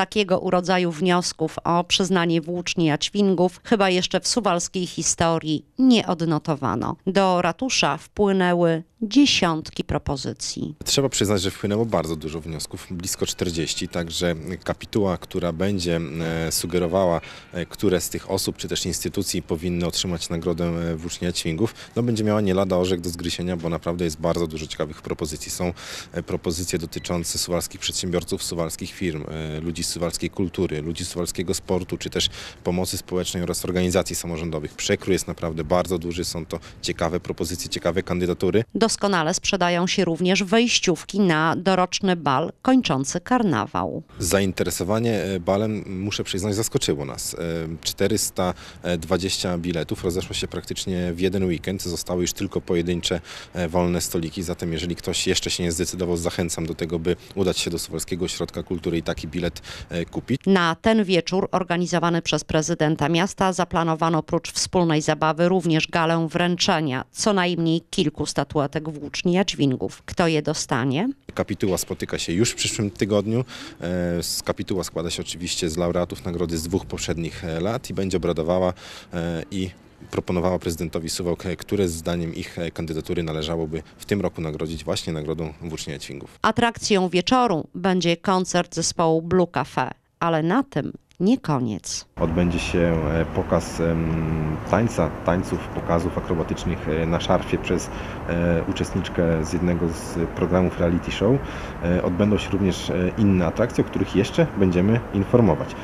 takiego urodzaju wniosków o przyznanie włóczni Jaćwingów chyba jeszcze w suwalskiej historii nie odnotowano. Do ratusza wpłynęły dziesiątki propozycji. Trzeba przyznać, że wpłynęło bardzo dużo wniosków, blisko 40, także kapituła, która będzie e, sugerowała, e, które z tych osób czy też instytucji powinny otrzymać nagrodę e, Włócznia Ćwingów, no będzie miała nie lada orzech do zgryzienia, bo naprawdę jest bardzo dużo ciekawych propozycji. Są propozycje dotyczące suwalskich przedsiębiorców, suwalskich firm, ludzi suwalskiej kultury, ludzi suwalskiego sportu, czy też pomocy społecznej oraz organizacji samorządowych. Przekrój jest naprawdę bardzo duży, są to ciekawe propozycje, ciekawe kandydatury. Doskonale sprzedają się również wejściówki na doroczny bal kończący karnawał. Zainteresowanie e, balem, muszę przyznać, zaskoczyło nas. E, 420 biletów rozeszło się praktycznie w jeden weekend. Zostały już tylko pojedyncze e, wolne stoliki, zatem jeżeli ktoś jeszcze się nie zdecydował, zachęcam do tego, by udać się do Suwalskiego Ośrodka Kultury i taki bilet e, kupić. Na ten wieczór organizowany przez prezydenta miasta zaplanowano oprócz wspólnej zabawy również galę wręczenia co najmniej kilku statuetek włóczni Jadźwingów. Kto je dostanie? Kapituła spotyka się już w przyszłym tygodniu. E, z Kapituła składa się oczywiście z laureatów nagrody z dwóch poprzednich e, lat i będzie obradowała e, i proponowała prezydentowi Suwałk, które zdaniem ich kandydatury należałoby w tym roku nagrodzić właśnie nagrodą Włócznia Ćwingów. Atrakcją wieczoru będzie koncert zespołu Blue Cafe, ale na tym nie koniec. Odbędzie się e, pokaz tańca, tańców, pokazów akrobatycznych e, na szarfie przez e, uczestniczkę z jednego z programów reality show. Odbędą się również inne atrakcje, o których jeszcze będziemy informować.